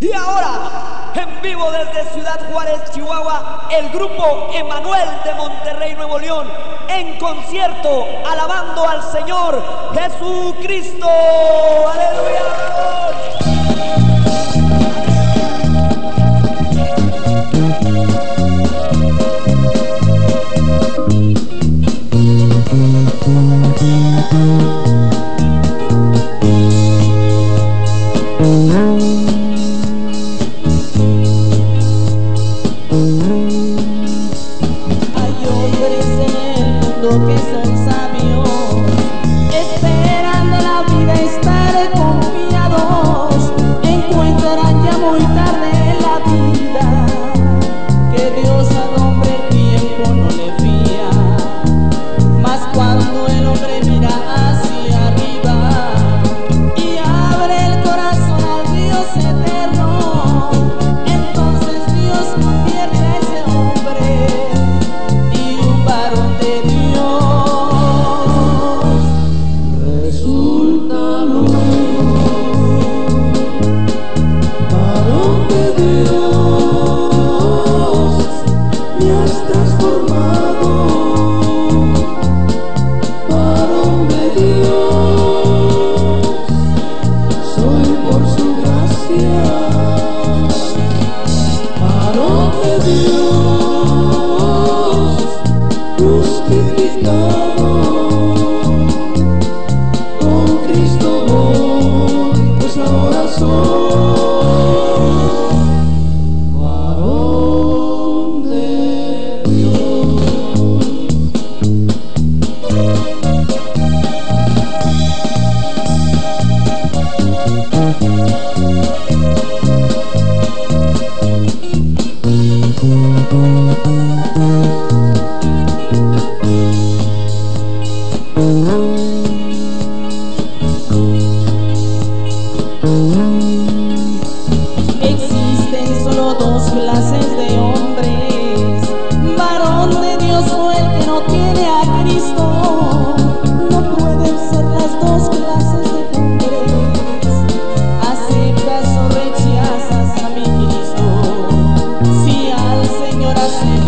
Y ahora, en vivo desde Ciudad Juárez, Chihuahua, el grupo Emanuel de Monterrey, Nuevo León, en concierto, alabando al Señor Jesucristo. Aleluya.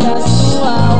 da sua alma.